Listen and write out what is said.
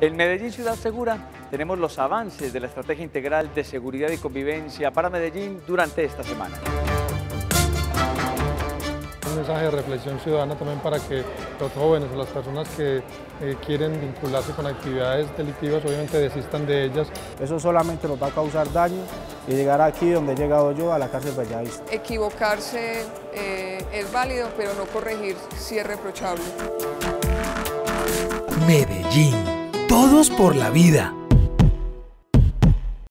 En Medellín Ciudad Segura tenemos los avances de la Estrategia Integral de Seguridad y Convivencia para Medellín durante esta semana. Un mensaje de reflexión ciudadana también para que los jóvenes o las personas que eh, quieren vincularse con actividades delictivas obviamente desistan de ellas. Eso solamente nos va a causar daño y llegar aquí donde he llegado yo, a la cárcel Bellavista. Equivocarse eh, es válido, pero no corregir sí es reprochable. Medellín. Todos por la vida.